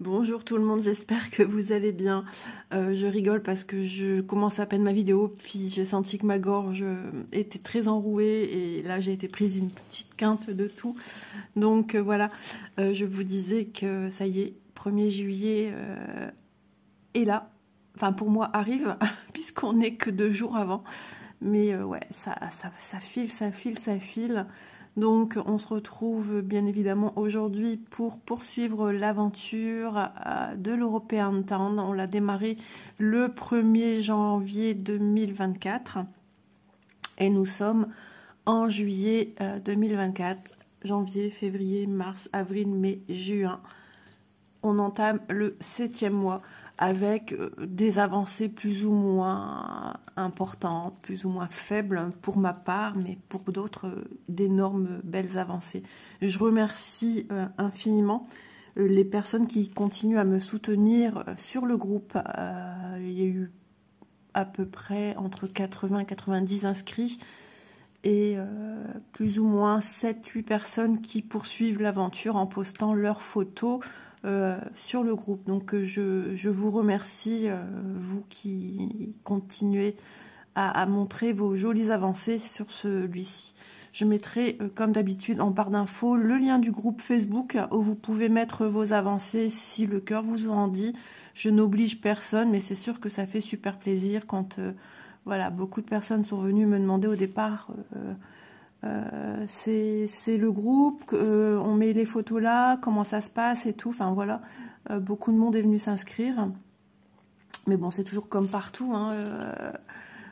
Bonjour tout le monde, j'espère que vous allez bien. Euh, je rigole parce que je commence à peine ma vidéo, puis j'ai senti que ma gorge était très enrouée et là j'ai été prise une petite quinte de tout. Donc euh, voilà, euh, je vous disais que ça y est, 1er juillet est là. Enfin pour moi arrive, puisqu'on n'est que deux jours avant. Mais ouais, ça, ça file, ça file, ça file. Donc on se retrouve bien évidemment aujourd'hui pour poursuivre l'aventure euh, de l'European Town. On l'a démarré le 1er janvier 2024 et nous sommes en juillet 2024. Euh, janvier, février, mars, avril, mai, juin. On entame le septième mois avec euh, des avancées plus ou moins importantes, plus ou moins faibles pour ma part, mais pour d'autres, euh, d'énormes belles avancées. Je remercie euh, infiniment les personnes qui continuent à me soutenir sur le groupe. il y a eu à peu près entre 80 et 90 inscrits et plus ou moins 7-8 personnes qui poursuivent l'aventure en postant leurs photos, euh, sur le groupe. Donc euh, je, vous remercie, euh, vous qui continuez à, montrer vos jolies avancées sur celui-ci. Je mettrai, comme d'habitude, en barre d'infos, le lien du groupe Facebook où vous pouvez mettre vos avancées si le cœur vous en dit. Je n'oblige personne, mais c'est sûr que ça fait super plaisir quand voilà, beaucoup de personnes sont venues me demander au départ euh, c'est le groupe, euh, on met les photos là, comment ça se passe et tout. Enfin voilà, euh, beaucoup de monde est venu s'inscrire. Mais bon, c'est toujours comme partout. Hein,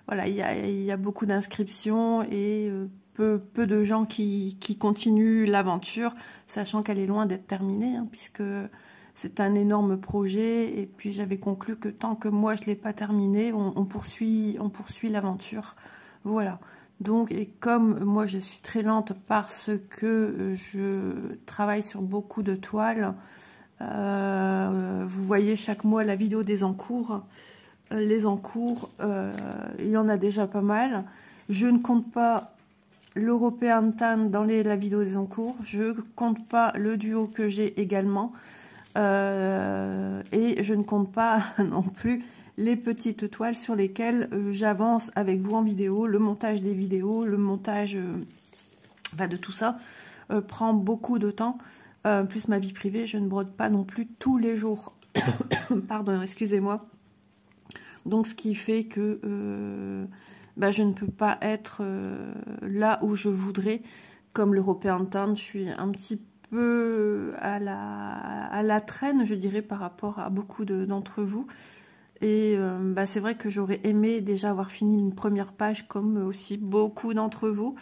voilà, il y a, beaucoup d'inscriptions et peu, peu, de gens qui, continuent l'aventure, sachant qu'elle est loin d'être terminée, hein, puisque c'est un énorme projet. Et puis j'avais conclu que tant que moi je ne l'ai pas terminé, on, poursuit, on poursuit l'aventure. Voilà. Donc, et comme moi je suis très lente parce que je travaille sur beaucoup de toiles, euh, vous voyez chaque mois la vidéo des encours. Euh, les encours, euh, il y en a déjà pas mal. Je ne compte pas l'European Tan dans la vidéo des encours. Je ne compte pas le duo que j'ai également. et je ne compte pas non plus les petites toiles sur lesquelles euh, j'avance avec vous en vidéo. Le montage des vidéos, le montage euh, de tout ça euh, prend beaucoup de temps. plus ma vie privée, je ne brode pas non plus tous les jours. Pardon, excusez-moi. Donc ce qui fait que bah, je ne peux pas être là où je voudrais. Comme l'European Town, je suis un petit peu à la traîne, je dirais, par rapport à beaucoup d'entre vous. Et euh, bah, c'est vrai que j'aurais aimé déjà avoir fini une première page comme aussi beaucoup d'entre vous.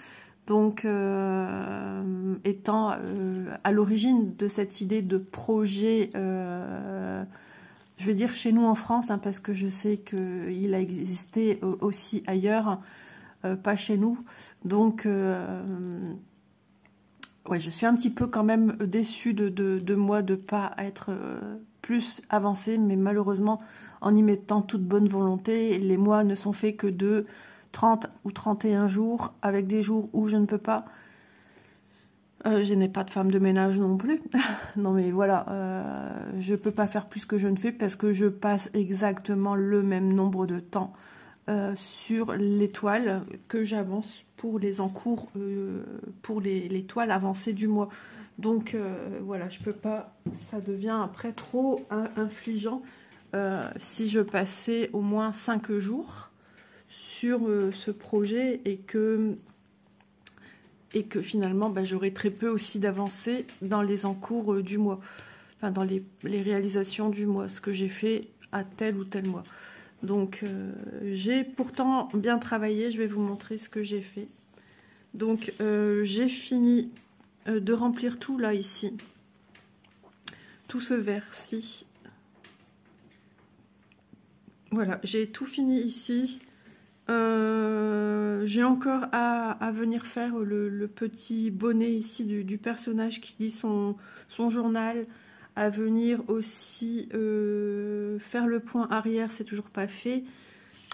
Donc, euh, étant euh, à l'origine de cette idée de projet, je veux dire chez nous en France, hein, parce que je sais qu'il a existé aussi ailleurs, pas chez nous. Donc, ouais, je suis un petit peu quand même déçue de, de moi de ne pas être plus avancée, mais malheureusement, en y mettant toute bonne volonté. Les mois ne sont faits que de 30 ou 31 jours, avec des jours où je ne peux pas. Euh, je n'ai pas de femme de ménage non plus. non mais voilà, euh, je ne peux pas faire plus que je ne fais parce que je passe exactement le même nombre de temps euh, sur les toiles que j'avance pour les encours, pour les, les, toiles avancées du mois. Donc voilà, je peux pas, ça devient après trop infligeant euh, si je passais au moins 5 jours sur euh, ce projet et que, et que finalement bah, j'aurais très peu aussi d'avancée dans les encours euh, du mois, enfin dans les, réalisations du mois, ce que j'ai fait à tel ou tel mois. Donc j'ai pourtant bien travaillé, je vais vous montrer ce que j'ai fait. Donc j'ai fini de remplir tout là ici, tout ce vert-ci voilà, j'ai tout fini ici. Euh, j'ai encore à, venir faire le, petit bonnet ici du, personnage qui lit son, journal. À venir aussi euh, faire le point arrière, c'est toujours pas fait.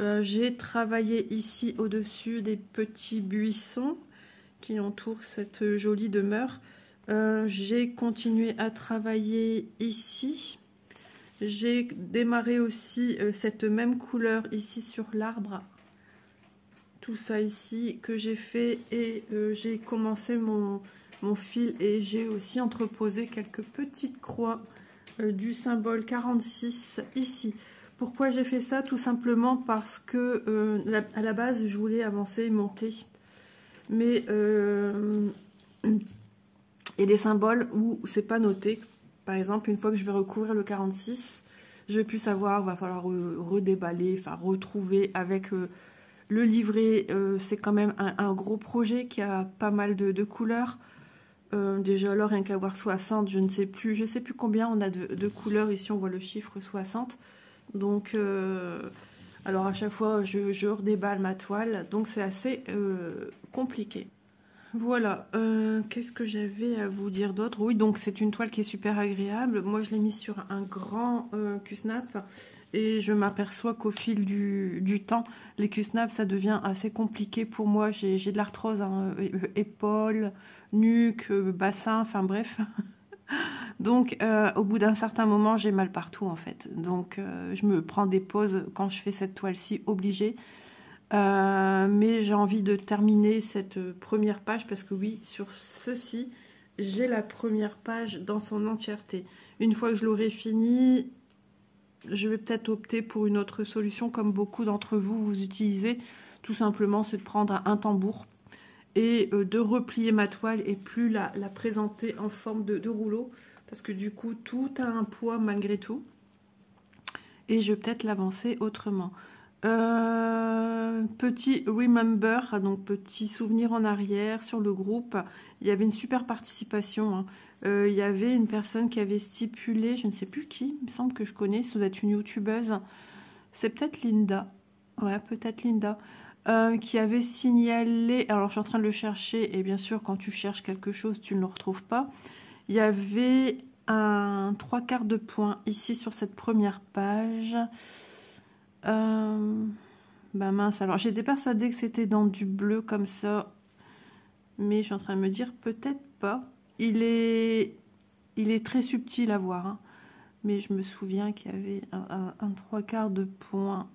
Euh, j'ai travaillé ici au-dessus des petits buissons qui entourent cette jolie demeure. j'ai continué à travailler ici J'ai démarré aussi euh, cette même couleur ici sur l'arbre. Tout ça ici que j'ai fait et euh, j'ai commencé mon, mon, fil et j'ai aussi entreposé quelques petites croix euh, du symbole 46 ici. Pourquoi j'ai fait ça? Tout simplement parce que à la base je voulais avancer et monter. Mais et les symboles où c'est pas noté, par exemple, une fois que je vais recouvrir le 46, je vais plus savoir, il va falloir redéballer, enfin retrouver avec euh, le livret. Euh, c'est quand même un, gros projet qui a pas mal de, couleurs. Euh, déjà, alors, rien qu'à voir 60, je ne sais plus, je sais plus combien on a de, couleurs. Ici, on voit le chiffre 60. Donc, alors à chaque fois, je redéballe ma toile. Donc, c'est assez compliqué. Voilà, euh, qu'est-ce que j'avais à vous dire d'autre? Oui, donc c'est une toile qui est super agréable. Moi, je l'ai mise sur un grand euh, Q-snap et je m'aperçois qu'au fil du, temps, les Q-snap, ça devient assez compliqué pour moi. J'ai de l'arthrose, hein, épaules, nuque, bassin, enfin bref. Donc, euh, au bout d'un certain moment, j'ai mal partout en fait. Donc, je me prends des pauses quand je fais cette toile-ci obligée. Euh, mais j'ai envie de terminer cette première page parce que oui, sur ceci, j'ai la première page dans son entièreté. Une fois que je l'aurai fini, je vais peut-être opter pour une autre solution comme beaucoup d'entre vous vous utilisez. Tout simplement, c'est de prendre un tambour et euh, de replier ma toile et plus la, présenter en forme de, de, rouleau parce que du coup, tout a un poids malgré tout. Et je vais peut-être l'avancer autrement. Euh, petit remember, donc petit souvenir en arrière sur le groupe. Il y avait une super participation. Hein. Euh, il y avait une personne qui avait stipulé, je ne sais plus qui, il me semble que je connais, ça doit être une youtubeuse. C'est peut-être Linda. Ouais, peut-être Linda. Euh, qui avait signalé, alors je suis en train de le chercher, et bien sûr, quand tu cherches quelque chose, tu ne le retrouves pas. Il y avait un trois quarts de point ici sur cette première page. Euh, bah mince, alors j'étais persuadée que c'était dans du bleu comme ça. Mais je suis en train de me dire peut-être pas. Il est, il est très subtil à voir. Hein. Mais je me souviens qu'il y avait un, trois quarts de point.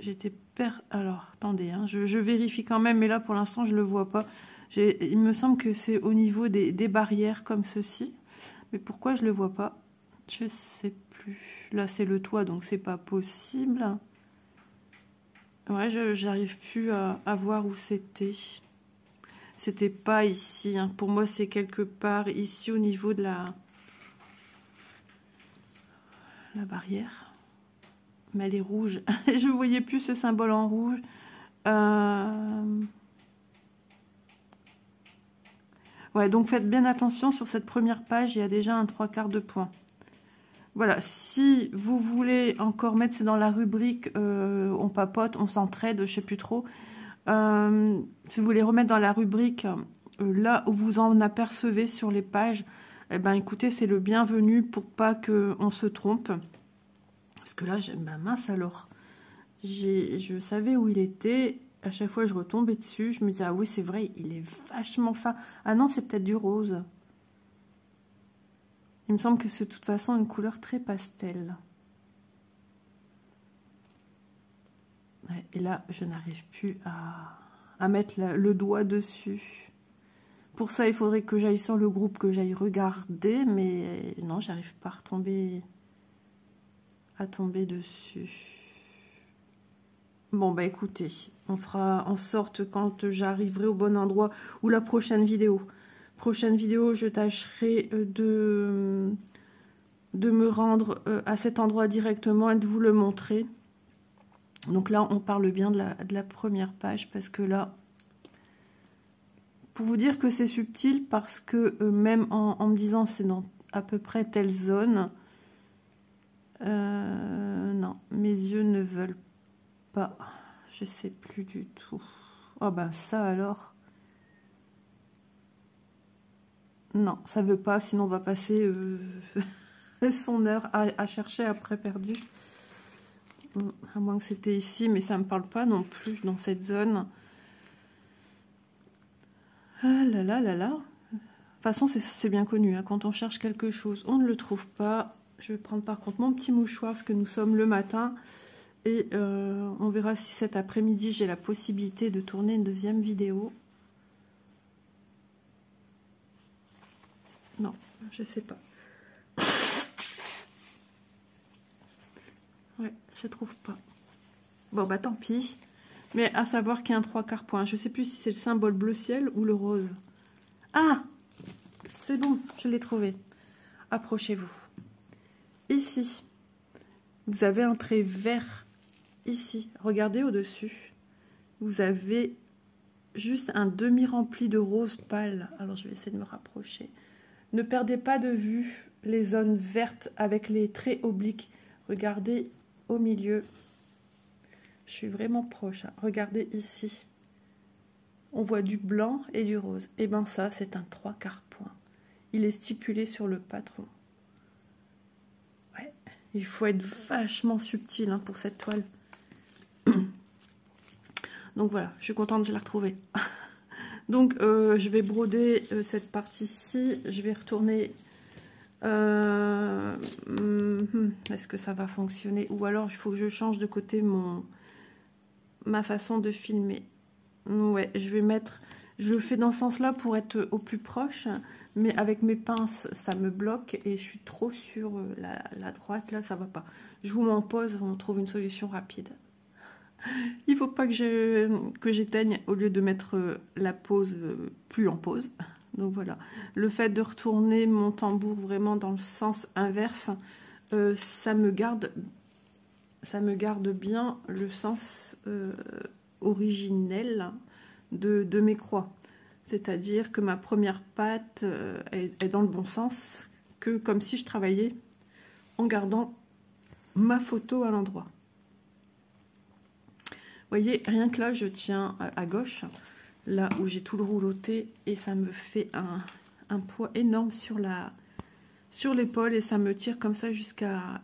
J'étais per... Alors, attendez, hein, je, vérifie quand même, mais là pour l'instant je le vois pas. Il me semble que c'est au niveau des, des barrières comme ceci. Mais pourquoi je le vois pas Je sais plus. Là, c'est le toit, donc c'est pas possible. Ouais, j'arrive plus à, voir où c'était. C'était pas ici. Hein. Pour moi, c'est quelque part ici au niveau de la, la barrière. Mais elle est rouge. je voyais plus ce symbole en rouge. Euh, ouais, donc faites bien attention sur cette première page. Il y a déjà un trois quarts de point. Voilà, si vous voulez encore mettre, c'est dans la rubrique euh, on papote, on s'entraide, je sais plus trop. Euh, si vous voulez remettre dans la rubrique euh, là où vous en apercevez sur les pages, eh ben écoutez, c'est le bienvenu pour pas qu'on se trompe. Parce que là, ma mince alors. Je savais où il était. À chaque fois, je retombais dessus. Je me disais, ah oui, c'est vrai, il est vachement fin. Ah non, c'est peut-être du rose. Il me semble que c'est de toute façon une couleur très pastel. et là, je n'arrive plus à, mettre le doigt dessus. Pour ça, il faudrait que j'aille sur le groupe, que j'aille regarder, mais non, j'arrive pas à retomber, à tomber dessus. Bon, bah écoutez, on fera en sorte quand j'arriverai au bon endroit ou la prochaine vidéo prochaine vidéo, je tâcherai euh, de, me rendre euh, à cet endroit directement et de vous le montrer. Donc là, on parle bien de la, première page parce que là, pour vous dire que c'est subtil parce que euh, même en, me disant c'est dans à peu près telle zone, non, mes yeux ne veulent pas. Je sais plus du tout. Oh ben ça alors. Non, ça veut pas, sinon on va passer euh, son heure à, chercher après perdu. À moins que c'était ici, mais ça me parle pas non plus dans cette zone. Ah là là là là. toute façon, c'est bien connu. Hein. Quand on cherche quelque chose, on ne le trouve pas. Je vais prendre par contre mon petit mouchoir parce que nous sommes le matin. Et euh, on verra si cet après-midi, j'ai la possibilité de tourner une deuxième vidéo. Non, je sais pas. Ouais, je trouve pas. Bon, bah tant pis. Mais à savoir qu'il y a un trois quarts point. Je sais plus si c'est le symbole bleu ciel ou le rose. Ah C'est bon, je l'ai trouvé. Approchez-vous. Ici, vous avez un trait vert. Ici, regardez au-dessus. Vous avez juste un demi-rempli de rose pâle. Alors, je vais essayer de me rapprocher. Ne perdez pas de vue les zones vertes avec les traits obliques. Regardez au milieu. Je suis vraiment proche. Hein. Regardez ici. On voit du blanc et du rose. Et eh bien ça, c'est un trois quarts point. Il est stipulé sur le patron. Ouais, il faut être vachement subtil hein, pour cette toile. Donc voilà, je suis contente, de la retrouver. Donc, euh, je vais broder euh, cette partie-ci. Je vais retourner... Euh, hmm, est-ce que ça va fonctionner? Ou alors, il faut que je change de côté mon ma façon de filmer. Ouais, je vais mettre... Je le fais dans ce sens-là pour être au plus proche. Mais avec mes pinces, ça me bloque. Et je suis trop sur la, la droite. Là, ça va pas. Je vous m'en pose. On trouve une solution rapide. Il faut pas que j'éteigne au lieu de mettre euh, la pause euh, plus en pause. Donc voilà, le fait de retourner mon tambour vraiment dans le sens inverse, euh, ça me garde ça me garde bien le sens originel de, mes croix. C'est-à-dire que ma première patte est dans le bon sens, que comme si je travaillais en gardant ma photo à l'endroit voyez, rien que là, je tiens à, gauche, là où j'ai tout le rouloté, et ça me fait un, poids énorme sur la sur l'épaule, et ça me tire comme ça jusqu'à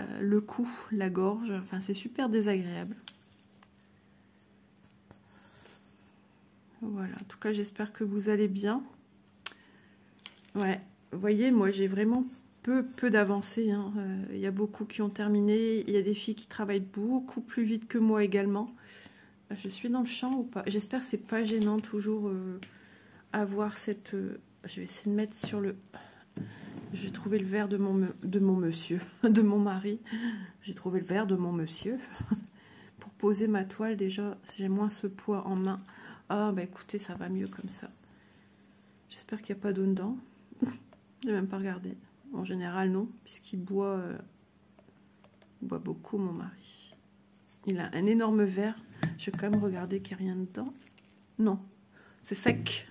euh, le cou, la gorge. Enfin, c'est super désagréable. Voilà, en tout cas, j'espère que vous allez bien. Ouais, voyez, moi, j'ai vraiment peu, peu d'avancées. Hein. Euh, il y a beaucoup qui ont terminé. Il y a des filles qui travaillent beaucoup plus vite que moi également. Euh, je suis dans le champ ou pas? J'espère que c'est pas gênant toujours euh, avoir cette... je vais essayer de mettre sur le... J'ai trouvé le verre de mon, de mon monsieur, de mon mari. J'ai trouvé le verre de mon monsieur. Pour poser ma toile, déjà, j'ai moins ce poids en main. Ah, bah écoutez, ça va mieux comme ça. J'espère qu'il n'y a pas d'eau dedans. Je n'ai même pas regardé. En général, non, puisqu'il boit, euh, boit beaucoup, mon mari. Il a un énorme verre. Je vais quand même regarder qu'il n'y a rien dedans. Non, c'est sec.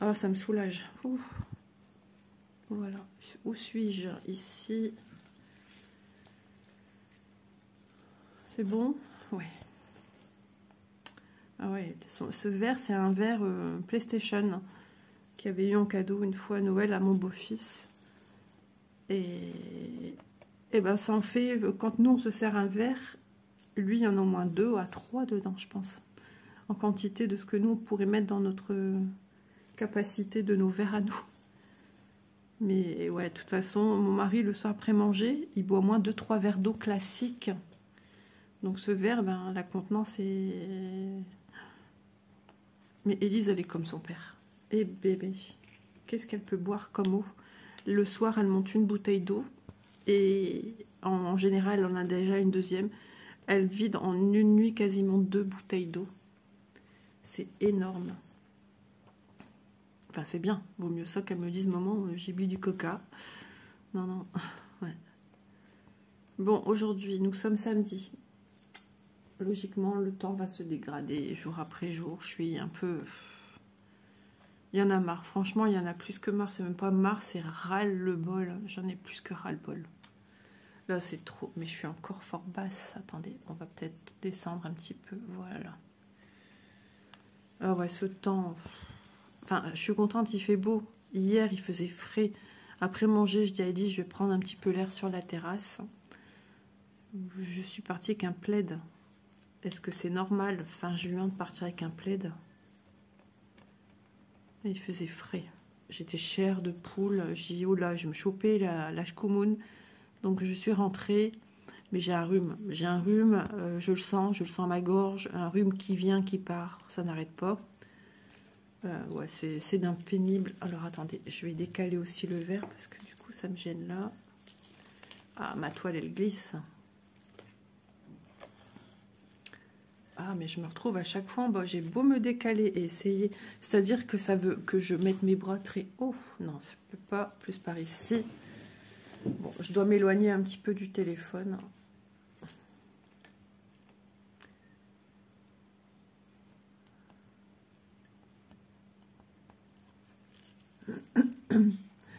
ah, ça me soulage. Voilà. Où suis-je Ici? C'est bon? Ouais. Ah ouais, ce verre, c'est un verre euh, PlayStation qui avait eu en cadeau une fois à Noël à mon beau-fils. Et, et ben ça en fait, quand nous on se sert un verre, lui il y en a au moins deux à trois dedans je pense. En quantité de ce que nous on pourrait mettre dans notre capacité de nos verres à nous. Mais ouais, de toute façon, mon mari le soir après manger, il boit au moins deux trois verres d'eau classique. Donc ce verre, ben, la contenance est... Mais Élise, elle est comme son père. Et bébé, qu'est-ce qu'elle peut boire comme eau? Le soir, elle monte une bouteille d'eau. Et en, général, elle en a déjà une deuxième. Elle vide en une nuit quasiment deux bouteilles d'eau. C'est énorme. Enfin, c'est bien. Vaut mieux ça qu'elle me dise, maman, j'ai bu du coca. Non, non. Bon, aujourd'hui, nous sommes samedi. Logiquement, le temps va se dégrader jour après jour. Je suis un peu il y en a marre. Franchement, il y en a plus que marre. C'est même pas marre, c'est ras-le-bol. J'en ai plus que ras-le-bol. Là, c'est trop. Mais je suis encore fort basse. Attendez, on va peut-être descendre un petit peu. Voilà. Ah ouais, ce temps... Enfin, je suis contente, il fait beau. Hier, il faisait frais. Après manger, je dis à Eddie, je vais prendre un petit peu l'air sur la terrasse. Je suis partie avec un plaid. Est-ce que c'est normal, fin juin, de partir avec un plaid? Il faisait frais. J'étais chère de poule. J'ai dit, oh là, je me choper la, la Donc je suis rentrée, mais j'ai un rhume. J'ai un rhume, euh, je le sens, je le sens à ma gorge. Un rhume qui vient, qui part, ça n'arrête pas. Euh, c'est d'un pénible. Alors attendez, je vais décaler aussi le verre parce que du coup ça me gêne là. Ah, ma toile elle glisse. Ah, mais je me retrouve à chaque fois en. J'ai beau me décaler et essayer. C'est-à-dire que ça veut que je mette mes bras très haut. Non, ça ne peut pas. Plus par ici. Bon, je dois m'éloigner un petit peu du téléphone.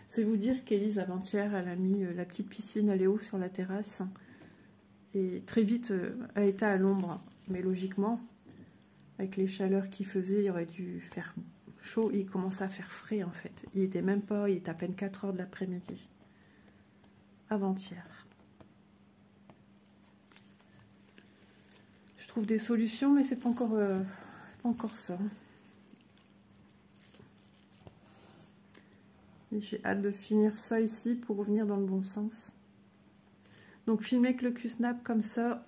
C'est vous dire qu'Élise, avant-hier, elle a mis euh, la petite piscine à Léo sur la terrasse. Et très vite, euh, elle était à l'ombre. Mais logiquement, avec les chaleurs qu'il faisait, il aurait dû faire chaud. Il commençait à faire frais, en fait. Il était même pas, il était à peine 4 heures de l'après-midi. Avant-hier. Je trouve des solutions, mais c'est pas encore, euh, pas encore ça. J'ai hâte de finir ça ici pour revenir dans le bon sens. Donc filmer avec le Q-Snap comme ça,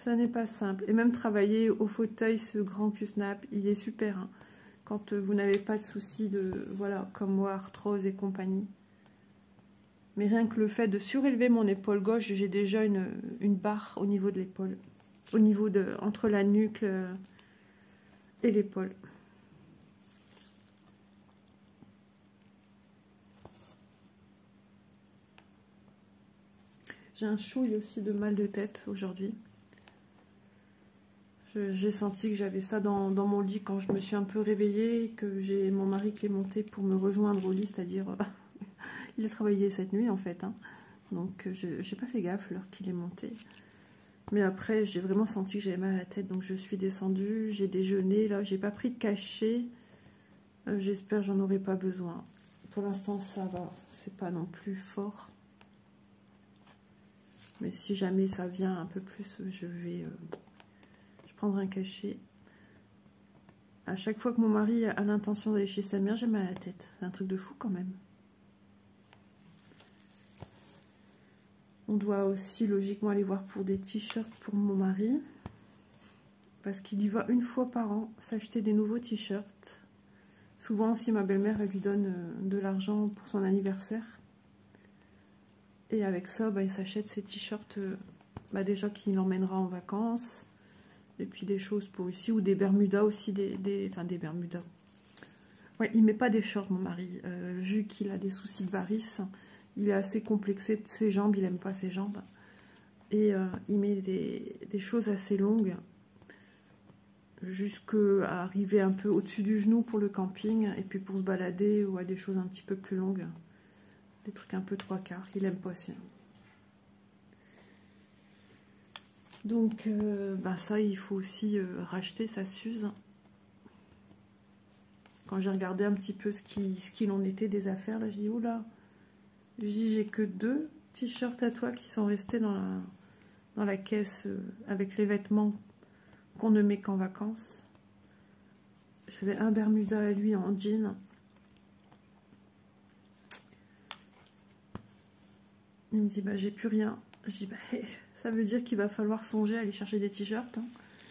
ça n'est pas simple. Et même travailler au fauteuil, ce grand Q-Snap, il est super. Hein. Quand vous n'avez pas de soucis de, voilà, comme moi, arthrose et compagnie. Mais rien que le fait de surélever mon épaule gauche, j'ai déjà une, une, barre au niveau de l'épaule. Au niveau de, entre la nuque euh, et l'épaule. J'ai un chouille aussi de mal de tête aujourd'hui. J'ai senti que j'avais ça dans, mon lit quand je me suis un peu réveillée, que j'ai mon mari qui est monté pour me rejoindre au lit, c'est-à-dire il a travaillé cette nuit en fait. Hein. Donc j'ai pas fait gaffe l'heure qu'il est monté. Mais après j'ai vraiment senti que j'avais mal à la tête, donc je suis descendue, j'ai déjeuné, là j'ai pas pris de cachet. Euh, j'espère j'en aurai pas besoin. Pour l'instant ça va, c'est pas non plus fort. Mais si jamais ça vient un peu plus, je vais... Euh, je prendrai un cachet. À chaque fois que mon mari a l'intention d'aller chez sa mère, j'ai mal à la tête. C'est un truc de fou quand même. On doit aussi logiquement aller voir pour des t-shirts pour mon mari. Parce qu'il y va une fois par an s'acheter des nouveaux t-shirts. Souvent, si ma belle-mère lui donne euh, de l'argent pour son anniversaire, et avec ça, bah, il s'achète ses t-shirts euh, bah, déjà qu'il emmènera en vacances. Et puis des choses pour ici, ou des bermudas aussi, des, des enfin des bermudas. Ouais, il met pas des shorts, mon mari. Euh, vu qu'il a des soucis de varices, il est assez complexé de ses jambes, il aime pas ses jambes. Et euh, il met des, choses assez longues, jusqu'à arriver un peu au-dessus du genou pour le camping, et puis pour se balader, ou à des choses un petit peu plus longues des trucs un peu trois quarts. Il aime pas ça. Donc, euh, bah ça, il faut aussi euh, racheter, ça s'use. Quand j'ai regardé un petit peu ce qu'il en était des affaires, là, je dis, oula, je dis, j'ai que deux t-shirts à toi qui sont restés dans la, dans la caisse euh, avec les vêtements qu'on ne met qu'en vacances. J'avais un Bermuda à lui en jean Il me dit, bah j'ai plus rien. Je dis, bah ça veut dire qu'il va falloir songer à aller chercher des t-shirts. Hein.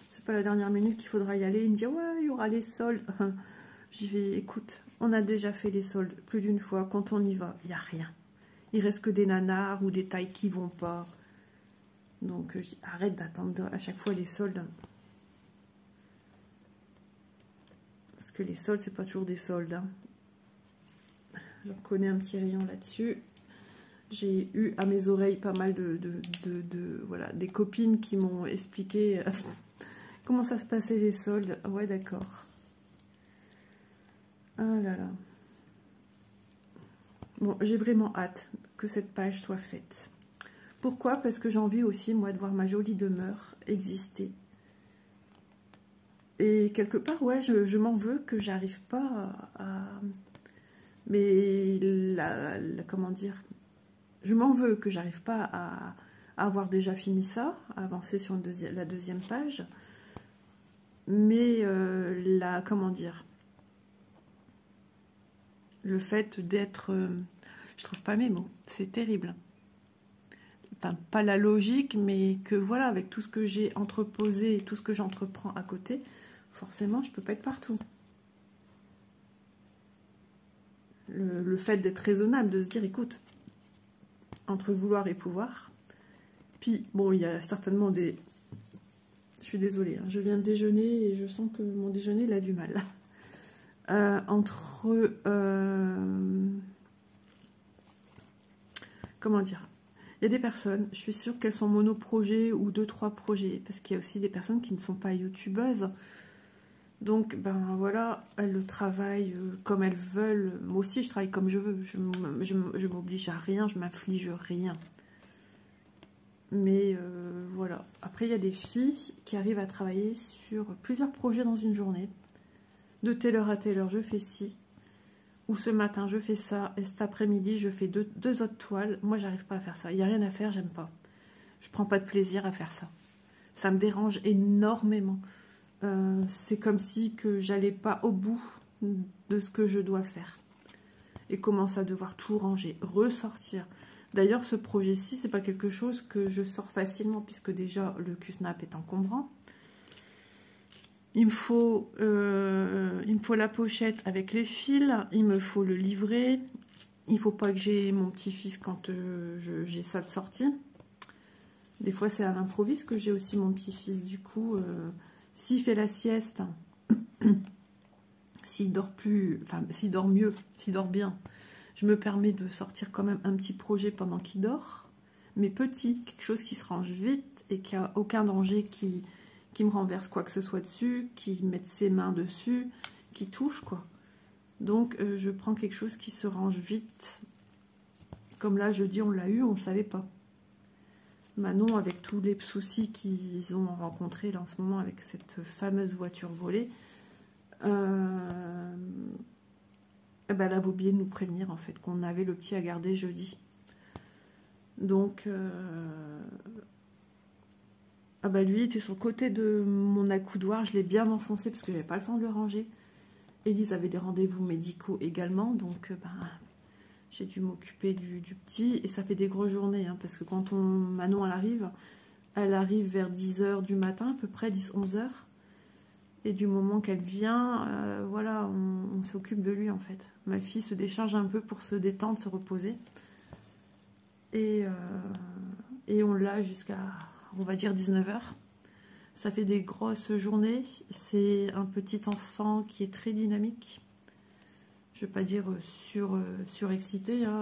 C'est pas la dernière minute qu'il faudra y aller. Il me dit, ouais, il y aura les soldes. J'y vais, écoute, on a déjà fait les soldes plus d'une fois. Quand on y va, il n'y a rien. Il reste que des nanars ou des tailles qui vont pas. Donc, je arrête d'attendre à chaque fois les soldes. Parce que les soldes, c'est pas toujours des soldes. Hein. J'en connais un petit rayon là-dessus j'ai eu à mes oreilles pas mal de, voilà, des copines qui m'ont expliqué euh, comment ça se passait les soldes. Ouais, d'accord. Ah là là. Bon, j'ai vraiment hâte que cette page soit faite. Pourquoi? Parce que j'ai envie aussi, moi, de voir ma jolie demeure exister. Et quelque part, ouais, je, m'en veux que j'arrive pas à... Mais la, comment dire? Je m'en veux que j'arrive pas à, avoir déjà fini ça, à avancer sur la deuxième page. Mais euh, la, comment dire, le fait d'être... Je je trouve pas mes mots, c'est terrible. Enfin, pas la logique, mais que voilà, avec tout ce que j'ai entreposé et tout ce que j'entreprends à côté, forcément, je peux pas être partout. le, fait d'être raisonnable, de se dire, écoute, entre vouloir et pouvoir, puis, bon, il y a certainement des... Je suis désolée, hein, je viens de déjeuner et je sens que mon déjeuner, il a du mal. Euh, entre... Euh, comment dire? Il y a des personnes, je suis sûre qu'elles sont monoprojets ou deux, trois projets, parce qu'il y a aussi des personnes qui ne sont pas youtubeuses, donc, ben voilà, elles le travaillent euh, comme elles veulent. Moi aussi, je travaille comme je veux. Je, m'oblige à rien, je m'inflige rien. Mais euh, voilà. Après, il y a des filles qui arrivent à travailler sur plusieurs projets dans une journée. De telle heure à telle heure, je fais ci. Ou ce matin, je fais ça. Et cet après-midi, je fais deux, autres toiles. Moi, j'arrive pas à faire ça. Il n'y a rien à faire, j'aime pas. Je prends pas de plaisir à faire ça. Ça me dérange énormément. Euh, c'est comme si que j'allais pas au bout de ce que je dois faire. Et commence à devoir tout ranger, ressortir. D'ailleurs, ce projet-ci, c'est pas quelque chose que je sors facilement, puisque déjà, le Q-Snap est encombrant. Il me, faut, euh, il me faut la pochette avec les fils, il me faut le livret, il faut pas que j'ai mon petit-fils quand euh, j'ai ça de sortie. Des fois, c'est à l'improviste que j'ai aussi mon petit-fils, du coup... S'il fait la sieste, s'il dort plus, enfin s'il dort mieux, s'il dort bien, je me permets de sortir quand même un petit projet pendant qu'il dort, mais petit, quelque chose qui se range vite et qui a aucun danger qui, me renverse quoi que ce soit dessus, qui mette ses mains dessus, qui touche quoi. Donc euh, je prends quelque chose qui se range vite. Comme là je dis on l'a eu, on ne savait pas. Manon, avec tous les soucis qu'ils ont rencontrés là en ce moment avec cette fameuse voiture volée, ben, elle a oublié de nous prévenir en fait qu'on avait le petit à garder jeudi. Donc, euh, ah bah lui était sur le côté de mon accoudoir, je l'ai bien enfoncé parce que j'avais pas le temps de le ranger. Elise avait des rendez-vous médicaux également, donc ben, j'ai dû m'occuper du, petit et ça fait des grosses journées hein, parce que quand on Manon elle arrive, elle arrive vers 10h du matin à peu près, 10-11h et du moment qu'elle vient, euh, voilà, on, s'occupe de lui en fait. Ma fille se décharge un peu pour se détendre, se reposer et, euh, et on l'a jusqu'à on va dire 19h. Ça fait des grosses journées, c'est un petit enfant qui est très dynamique je ne vais pas dire euh, sur, euh, surexcité, hein,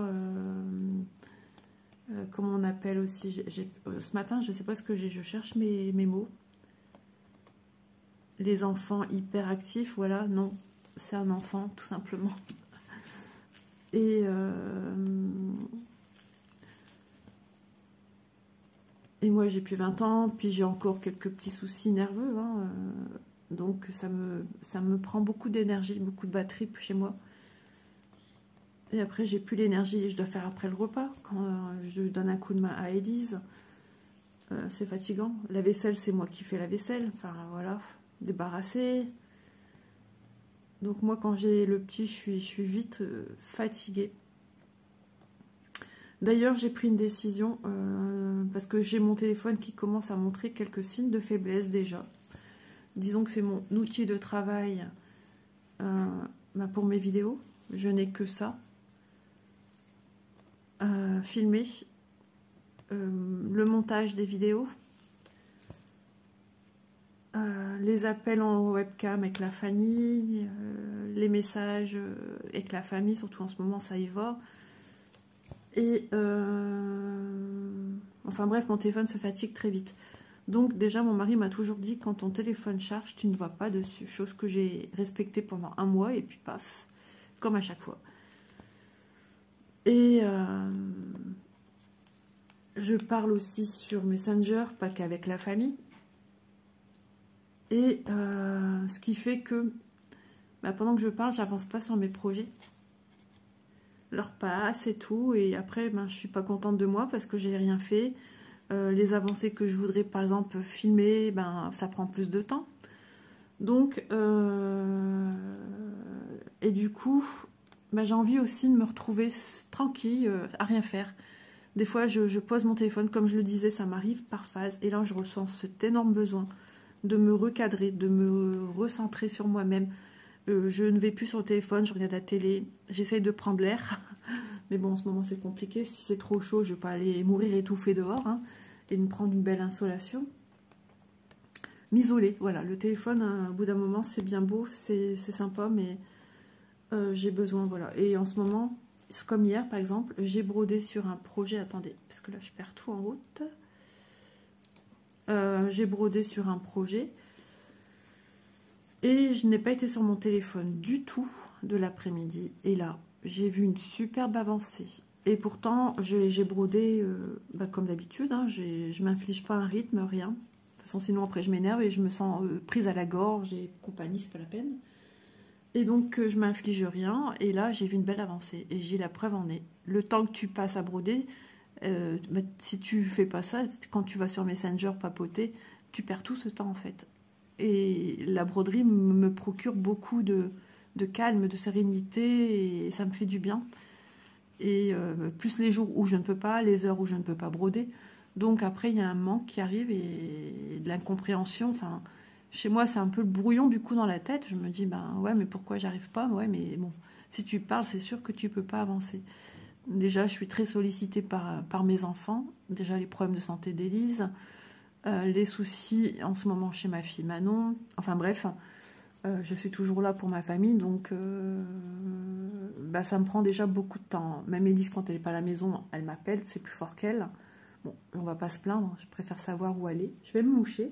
euh, comment on appelle aussi, ce matin, je ne sais pas ce que j'ai, je cherche mes, mots. Les enfants hyperactifs, voilà, non, c'est un enfant, tout simplement. Et, et moi, j'ai plus 20 ans, puis j'ai encore quelques petits soucis nerveux, hein, donc ça me, ça me prend beaucoup d'énergie, beaucoup de batterie chez moi. Et après, j'ai plus l'énergie, je dois faire après le repas. Quand euh, je donne un coup de main à Elise, euh, c'est fatigant. La vaisselle, c'est moi qui fais la vaisselle. Enfin, voilà, débarrasser. Donc moi, quand j'ai le petit, je suis, je suis vite euh, fatiguée. D'ailleurs, j'ai pris une décision parce que j'ai mon téléphone qui commence à montrer quelques signes de faiblesse déjà. Disons que c'est mon outil de travail bah, pour mes vidéos. Je n'ai que ça filmer euh, le montage des vidéos, euh, les appels en webcam avec la famille, euh, les messages avec la famille, surtout en ce moment ça y va. Et enfin bref, mon téléphone se fatigue très vite. Donc déjà, mon mari m'a toujours dit, quand ton téléphone charge, tu ne vois pas dessus. Chose que j'ai respectée pendant un mois et puis paf, comme à chaque fois. Et euh, je parle aussi sur Messenger, pas qu'avec la famille. Et euh, ce qui fait que bah, pendant que je parle, j'avance pas sur mes projets. Leur passe et tout. Et après, ben, je suis pas contente de moi parce que j'ai rien fait. Euh, les avancées que je voudrais, par exemple, filmer, ben, ça prend plus de temps. Donc, et du coup, bah, j'ai envie aussi de me retrouver tranquille, euh, à rien faire. Des fois, je, pose mon téléphone, comme je le disais, ça m'arrive par phase. Et là, je ressens cet énorme besoin de me recadrer, de me recentrer sur moi-même. Euh, je ne vais plus sur le téléphone, je regarde la télé, j'essaye de prendre l'air. Mais bon, en ce moment, c'est compliqué. Si c'est trop chaud, je ne vais pas aller mourir étouffée dehors hein, et me prendre une belle insolation. M'isoler, voilà. Le téléphone, hein, au bout d'un moment, c'est bien beau, c'est sympa, mais euh, j'ai besoin, voilà. Et en ce moment, comme hier par exemple, j'ai brodé sur un projet, attendez, parce que là je perds tout en route. Euh, j'ai brodé sur un projet et je n'ai pas été sur mon téléphone du tout de l'après-midi. Et là, j'ai vu une superbe avancée. Et pourtant, j'ai brodé euh, bah, comme d'habitude, hein, je m'inflige pas un rythme, rien. De toute façon, sinon après je m'énerve et je me sens prise à la gorge et compagnie, c'est pas la peine. Et donc, euh, je m'inflige rien. Et là, j'ai vu une belle avancée. Et j'ai la preuve en est. Le temps que tu passes à broder, euh, bah, si tu fais pas ça, quand tu vas sur Messenger papoter, tu perds tout ce temps en fait. Et la broderie me procure beaucoup de, calme, de sérénité, et ça me fait du bien. Et euh, plus les jours où je ne peux pas, les heures où je ne peux pas broder. Donc après, il y a un manque qui arrive et de l'incompréhension. Enfin, chez moi, c'est un peu le brouillon du coup dans la tête. Je me dis, ben ouais, mais pourquoi j'arrive pas Ouais, mais bon, si tu parles, c'est sûr que tu peux pas avancer. Déjà, je suis très sollicitée par, mes enfants. Déjà, les problèmes de santé d'Élise, euh, les soucis en ce moment chez ma fille Manon. Enfin bref, euh, je suis toujours là pour ma famille, donc euh, bah, ça me prend déjà beaucoup de temps. Même Élise, quand elle n'est pas à la maison, elle m'appelle, c'est plus fort qu'elle. Bon, on va pas se plaindre, je préfère savoir où aller. Je vais me moucher.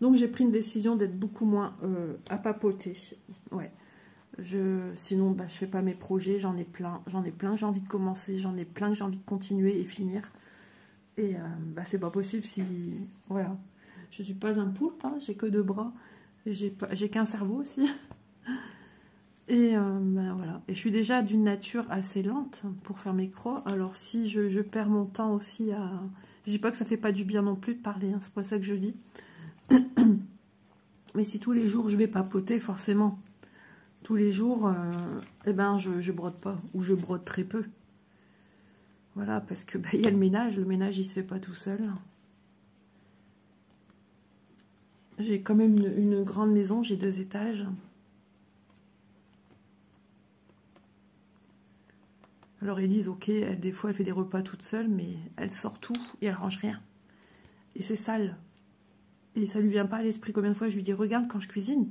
Donc j'ai pris une décision d'être beaucoup moins euh, à papoter. Ouais. Je, sinon, bah, je fais pas mes projets, j'en ai plein, j'en ai plein, j'ai envie de commencer, j'en ai plein que j'ai envie de continuer et finir. Et euh, bah, c'est pas possible si, voilà, je suis pas un poulpe, hein, j'ai que deux bras, j'ai qu'un cerveau aussi. Et euh, bah, voilà, et je suis déjà d'une nature assez lente pour faire mes croix. Alors si je, perds mon temps aussi à, je dis pas que ça fait pas du bien non plus de parler, hein, c'est pas ça que je dis. Mais si tous les jours je vais papoter, forcément, tous les jours, euh, eh ben je, brode pas, ou je brode très peu. Voilà, parce que bah, il y a le ménage, le ménage il se fait pas tout seul. J'ai quand même une, grande maison, j'ai deux étages. Alors ils disent, ok, des fois elle fait des repas toute seule, mais elle sort tout et elle range rien. Et c'est sale. Et ça lui vient pas à l'esprit. Combien de fois je lui dis, regarde quand je cuisine,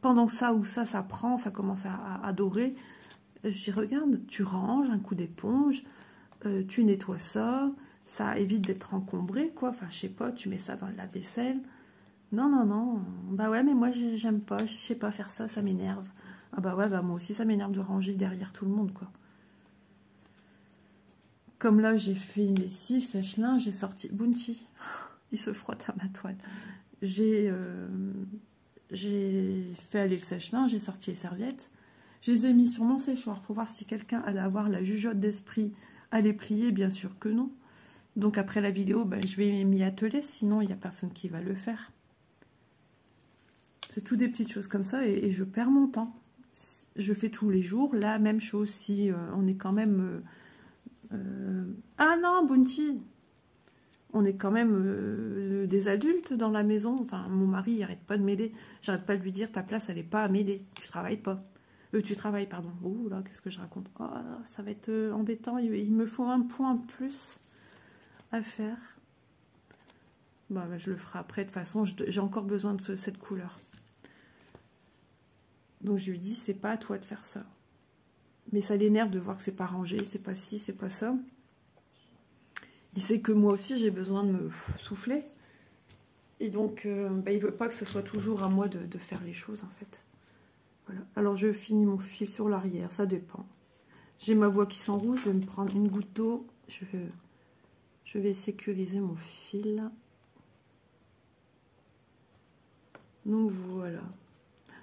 pendant ça ou ça, ça prend, ça commence à, adorer. Je dis, regarde, tu ranges un coup d'éponge, euh, tu nettoies ça, ça évite d'être encombré, quoi. Enfin, je sais pas, tu mets ça dans la vaisselle. Non, non, non. Bah ouais, mais moi, j'aime pas, je sais pas faire ça, ça m'énerve. Ah bah ouais, bah moi aussi, ça m'énerve de ranger derrière tout le monde, quoi. Comme là, j'ai fait une lessive, sèche-linge, j'ai sorti Bounty. Il se frotte à ma toile. Euh, j'ai fait aller le sèche-linge, j'ai sorti les serviettes. Je les ai mis sur mon séchoir pour voir si quelqu'un allait avoir la jugeote d'esprit à les plier. Bien sûr que non. Donc après la vidéo, ben, je vais m'y atteler, sinon il n'y a personne qui va le faire. C'est tout des petites choses comme ça et, je perds mon temps. Je fais tous les jours la même chose si euh, on est quand même... Euh, ah non, Bounty on est quand même euh, des adultes dans la maison. Enfin, mon mari, il arrête pas de m'aider. J'arrête pas de lui dire, ta place, elle n'est pas à m'aider. Tu travailles pas. Euh, tu travailles, pardon. Ouh là, qu'est-ce que je raconte oh, Ça va être euh, embêtant. Il, me faut un point plus à faire. Bah, bah, je le ferai après. De toute façon, j'ai encore besoin de cette couleur. Donc, je lui dis, c'est pas à toi de faire ça. Mais ça l'énerve de voir que c'est pas rangé, c'est pas ci, c'est pas ça. Il sait que moi aussi, j'ai besoin de me souffler. Et donc, euh, bah, il veut pas que ce soit toujours à moi de, faire les choses, en fait. Voilà. Alors, je finis mon fil sur l'arrière, ça dépend. J'ai ma voix qui s'enrouge, je vais me prendre une goutte d'eau. Je, je vais sécuriser mon fil. Donc, voilà.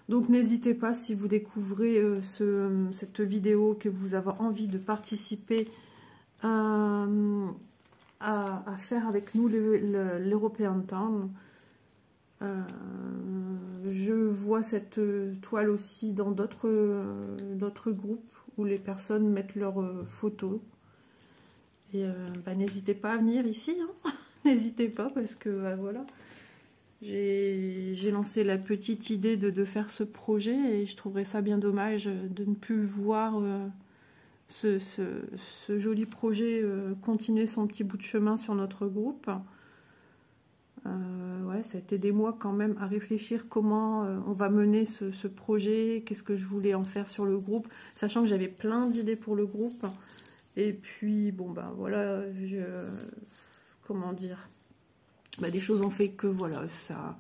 Donc, n'hésitez pas, si vous découvrez euh, ce, cette vidéo, que vous avez envie de participer à faire avec nous l'Européen Town. je vois cette toile aussi dans d'autres groupes où les personnes mettent leurs photos. Et bah, n'hésitez pas à venir ici, hein. n'hésitez pas parce que bah, voilà, j'ai lancé la petite idée de, faire ce projet et je trouverais ça bien dommage de ne plus voir euh, ce, joli projet euh, continuer son petit bout de chemin sur notre groupe. Euh, ouais, ça a été des mois quand même à réfléchir comment on va mener ce, projet, qu'est-ce que je voulais en faire sur le groupe, sachant que j'avais plein d'idées pour le groupe. Et puis, bon, ben voilà, je, comment dire, bah, des choses ont fait que voilà, ça,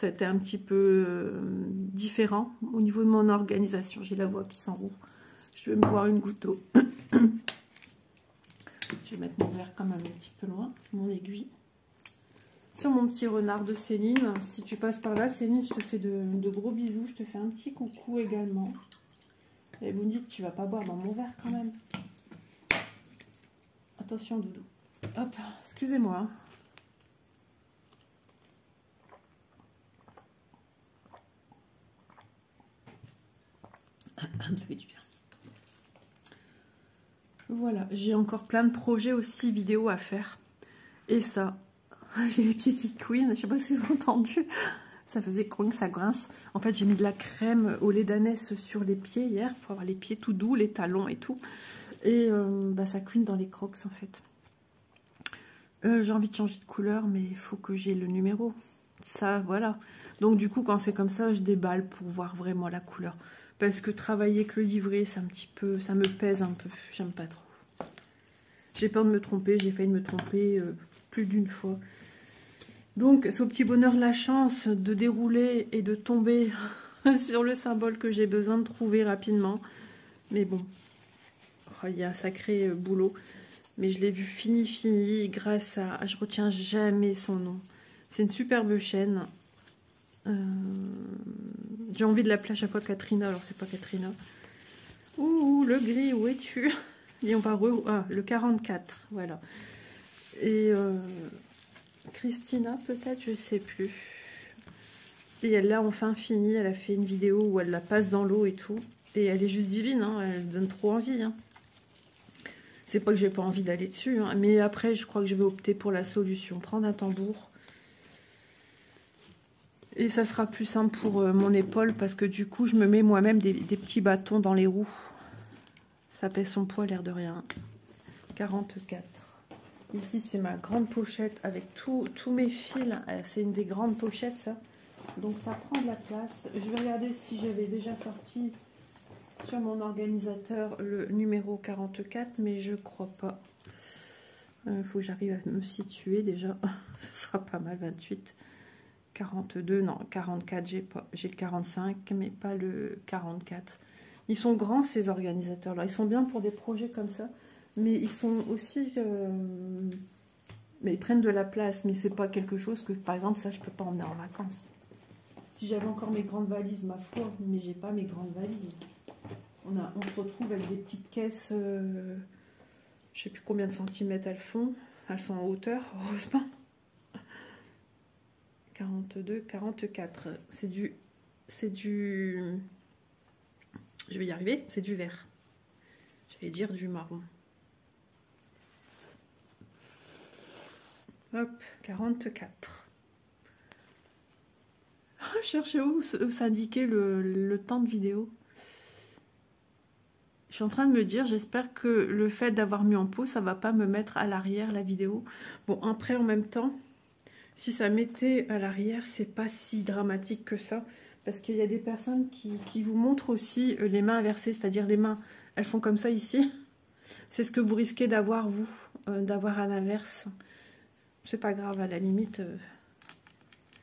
ça a été un petit peu euh, différent au niveau de mon organisation. J'ai la voix qui s'enroule. Je vais me boire une goutte d'eau. je vais mettre mon verre quand même un petit peu loin, mon aiguille. Sur mon petit renard de Céline. Si tu passes par là, Céline, je te fais de, gros bisous. Je te fais un petit coucou également. Et vous me dites, tu vas pas boire dans mon verre quand même. Attention, Doudou. Hop, excusez-moi. Voilà, j'ai encore plein de projets aussi vidéo à faire. Et ça, j'ai les pieds qui couinent, je sais pas si vous avez entendu. Ça faisait que ça grince. En fait, j'ai mis de la crème au lait d'ânesse sur les pieds hier pour avoir les pieds tout doux, les talons et tout. Et euh, bah, ça couine dans les crocs en fait. Euh, j'ai envie de changer de couleur, mais il faut que j'ai le numéro. Ça, voilà. Donc du coup, quand c'est comme ça, je déballe pour voir vraiment la couleur. Parce que travailler avec le livret, c'est un petit peu, ça me pèse un peu. J'aime pas trop. J'ai peur de me tromper. J'ai failli me tromper euh, plus d'une fois. Donc, au petit bonheur la chance de dérouler et de tomber sur le symbole que j'ai besoin de trouver rapidement. Mais bon, oh, il y a un sacré euh, boulot. Mais je l'ai vu fini, fini, grâce à... Je retiens jamais son nom. C'est une superbe chaîne. Euh, j'ai envie de l'appeler à chaque fois Katrina, alors c'est pas Katrina. Ouh, le gris, où es-tu? Et on va. Ah, le 44, voilà. Et euh, Christina, peut-être, je sais plus. Et elle l'a enfin fini, elle a fait une vidéo où elle la passe dans l'eau et tout. Et elle est juste divine, hein, elle donne trop envie. Hein. C'est pas que j'ai pas envie d'aller dessus, hein, mais après, je crois que je vais opter pour la solution. Prendre un tambour, et ça sera plus simple pour euh, mon épaule parce que du coup, je me mets moi-même des, petits bâtons dans les roues. Ça pèse son poids, l'air de rien. 44. Ici, c'est ma grande pochette avec tous mes fils. Euh, c'est une des grandes pochettes, ça. Donc, ça prend de la place. Je vais regarder si j'avais déjà sorti sur mon organisateur le numéro 44, mais je crois pas. Il euh, faut que j'arrive à me situer déjà. Ce sera pas mal, 28. 42, non, 44, j'ai le 45, mais pas le 44. Ils sont grands, ces organisateurs-là. Ils sont bien pour des projets comme ça, mais ils sont aussi... Euh, mais ils prennent de la place, mais c'est pas quelque chose que, par exemple, ça, je peux pas emmener en vacances. Si j'avais encore mes grandes valises, ma foi, mais j'ai pas mes grandes valises. On, a, on se retrouve avec des petites caisses, euh, je sais plus combien de centimètres elles font. Elles sont en hauteur, heureusement. 42, 44. C'est du... C'est du... Je vais y arriver, c'est du vert. Je vais dire du marron. Hop, 44. Ah, cherchez où s'indiquer le, le temps de vidéo. Je suis en train de me dire, j'espère que le fait d'avoir mis en pause, ça va pas me mettre à l'arrière la vidéo. Bon, après, en même temps, si ça mettait à l'arrière, c'est pas si dramatique que ça. Parce qu'il y a des personnes qui, vous montrent aussi euh, les mains inversées, c'est-à-dire les mains, elles font comme ça ici. C'est ce que vous risquez d'avoir, vous, euh, d'avoir à l'inverse. C'est pas grave, à la limite, euh,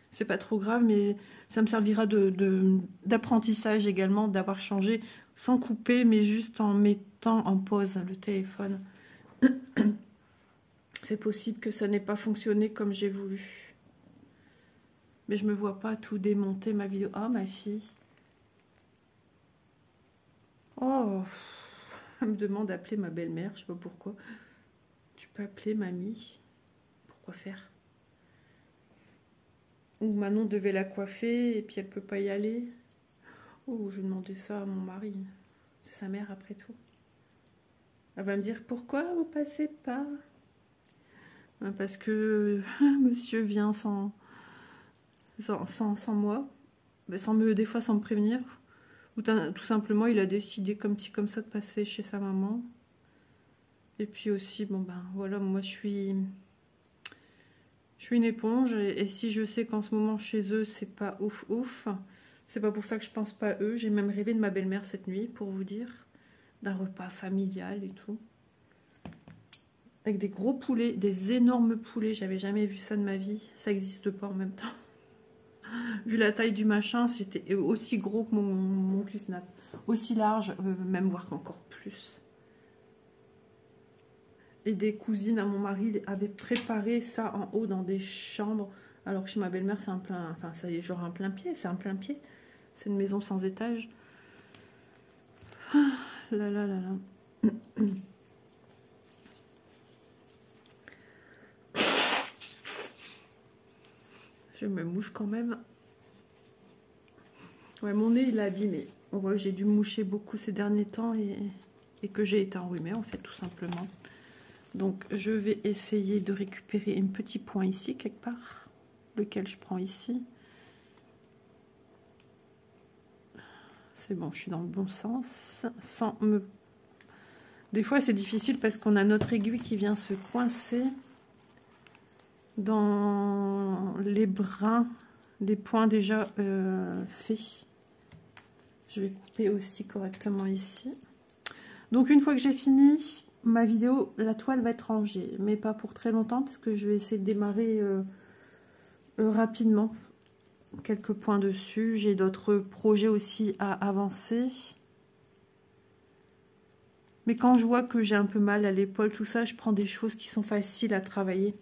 c'est pas trop grave, mais ça me servira d'apprentissage de, également, d'avoir changé sans couper, mais juste en mettant en pause le téléphone. C'est possible que ça n'ait pas fonctionné comme j'ai voulu. Mais je me vois pas tout démonter ma vidéo. Ah, ma fille. Oh, elle me demande d'appeler ma belle-mère, je sais pas pourquoi. Tu peux appeler mamie? Pourquoi faire? Où Manon devait la coiffer et puis elle peut pas y aller. Oh, je demandais ça à mon mari. C'est sa mère après tout. Elle va me dire pourquoi vous passez pas? Parce que monsieur vient sans, sans, sans, moi, ben, sans me, des fois sans me prévenir. Ou tout simplement il a décidé comme petit comme ça de passer chez sa maman. Et puis aussi, bon ben voilà, moi je suis je suis une éponge et, si je sais qu'en ce moment chez eux c'est pas ouf ouf, c'est pas pour ça que je pense pas à eux. J'ai même rêvé de ma belle-mère cette nuit pour vous dire, d'un repas familial et tout. Avec des gros poulets, des énormes poulets, j'avais jamais vu ça de ma vie. Ça n'existe pas en même temps. Vu la taille du machin, c'était aussi gros que mon, mon snap Aussi large, euh, même voire encore plus et des cousines à mon mari avaient préparé ça en haut dans des chambres. Alors que chez ma belle-mère, c'est un plein, enfin, ça y est, genre un plein pied, c'est un plein pied. C'est une maison sans étage. Ah, là là là là. Je me mouche quand même. Ouais, mon nez, il a abîmé. Voit j'ai dû moucher beaucoup ces derniers temps et, et que j'ai été enrhumée, en fait, tout simplement. Donc je vais essayer de récupérer un petit point ici quelque part, lequel je prends ici. C'est bon, je suis dans le bon sens, sans me... Des fois c'est difficile parce qu'on a notre aiguille qui vient se coincer dans les brins, des points déjà euh, faits. Je vais couper aussi correctement ici. Donc une fois que j'ai fini, ma vidéo, la toile va être rangée, mais pas pour très longtemps, parce que je vais essayer de démarrer euh, euh, rapidement quelques points dessus. J'ai d'autres projets aussi à avancer. Mais quand je vois que j'ai un peu mal à l'épaule, tout ça, je prends des choses qui sont faciles à travailler.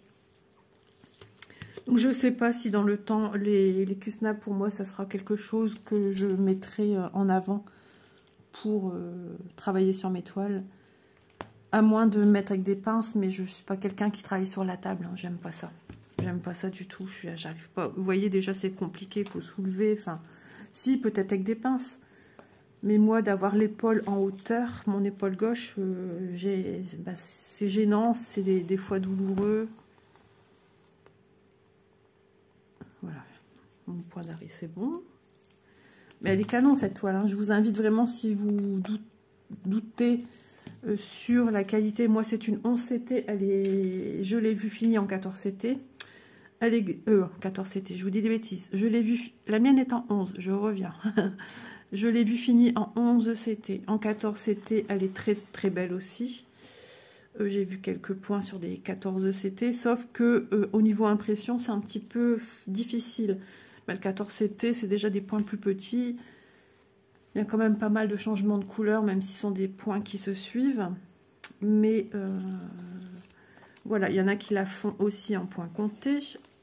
Je ne sais pas si dans le temps, les, les pour moi, ça sera quelque chose que je mettrai euh, en avant pour travailler sur mes toiles. À moins de mettre avec des pinces, mais je ne suis pas quelqu'un qui travaille sur la table. Hein. J'aime pas ça. J'aime pas ça du tout. J'arrive pas. Vous voyez, déjà, c'est compliqué. Il faut soulever. Enfin, si, peut-être avec des pinces. Mais moi, d'avoir l'épaule en hauteur, mon épaule gauche, euh, bah, c'est gênant. C'est des, fois douloureux. Voilà. Mon point d'arrêt, c'est bon. Mais elle est canon, cette toile. Hein. Je vous invite vraiment, si vous doutez euh, sur la qualité, moi c'est une 11 CT, elle est, je l'ai vue finie en 14 CT. Elle est, euh, 14 CT, je vous dis des bêtises. Je l'ai vue, la mienne est en 11, je reviens. je l'ai vue finie en 11 CT. En 14 CT, elle est très très belle aussi. Euh, j'ai vu quelques points sur des 14 CT, sauf que euh, au niveau impression, c'est un petit peu difficile. Le 14 CT, c'est déjà des points plus petits. Il y a quand même pas mal de changements de couleur, même si ce sont des points qui se suivent. Mais euh, voilà, il y en a qui la font aussi en point compté.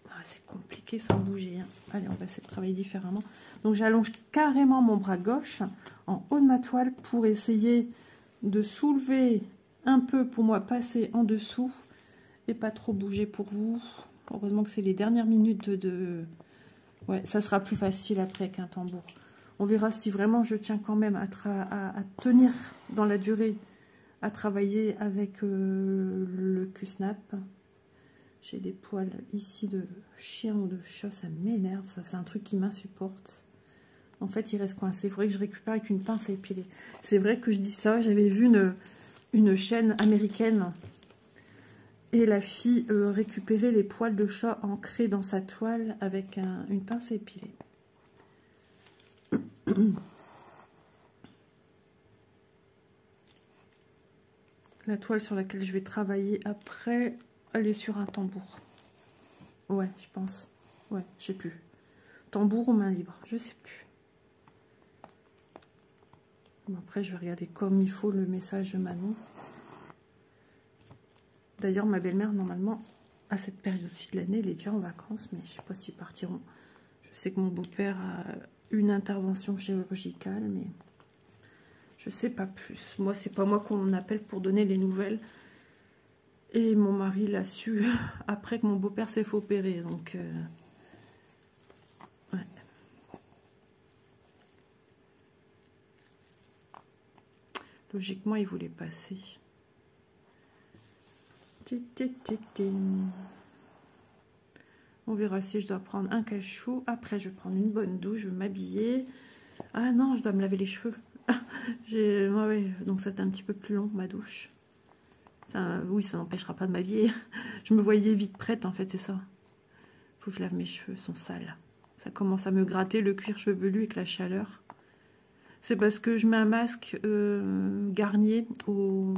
Ah, c'est compliqué sans bouger. Hein. Allez, on va essayer de travailler différemment. Donc j'allonge carrément mon bras gauche en haut de ma toile pour essayer de soulever un peu pour moi, passer en dessous et pas trop bouger pour vous. Heureusement que c'est les dernières minutes de... Ouais, ça sera plus facile après qu'un tambour. On verra si vraiment je tiens quand même à, tenir dans la durée, à travailler avec euh, le Q-Snap. J'ai des poils ici de chien ou de chat, ça m'énerve, ça c'est un truc qui m'insupporte. En fait, il reste coincé. Il faudrait que je récupère avec une pince à épiler. C'est vrai que je dis ça. J'avais vu une, une, chaîne américaine et la fille euh, récupérait les poils de chat ancrés dans sa toile avec une pince à épiler. La toile sur laquelle je vais travailler après, elle est sur un tambour. Ouais, je pense. Ouais, je sais plus. Tambour ou main libre, je sais plus. après, je vais regarder comme il faut le message de Manon. D'ailleurs, ma belle-mère, normalement, à cette période-ci de l'année, elle est déjà en vacances, mais je ne sais pas s'ils partiront. Je sais que mon beau-père a une intervention chirurgicale, mais je ne sais pas plus. Moi, c'est pas moi qu'on appelle pour donner les nouvelles. Et mon mari l'a su après que mon beau-père s'est fait opérer, donc... Euh, Logiquement, il voulait passer. On verra si je dois prendre un cachou. Après, je vais prendre une bonne douche, je vais m'habiller. Ah non, je dois me laver les cheveux. Donc ça un petit peu plus long, ma douche. Oui, ça n'empêchera pas de m'habiller. Je me voyais vite prête, en fait, c'est ça. Faut que je lave mes cheveux, ils sont sales. Ça commence à me gratter le cuir chevelu avec la chaleur. C'est parce que je mets un masque euh, Garnier au...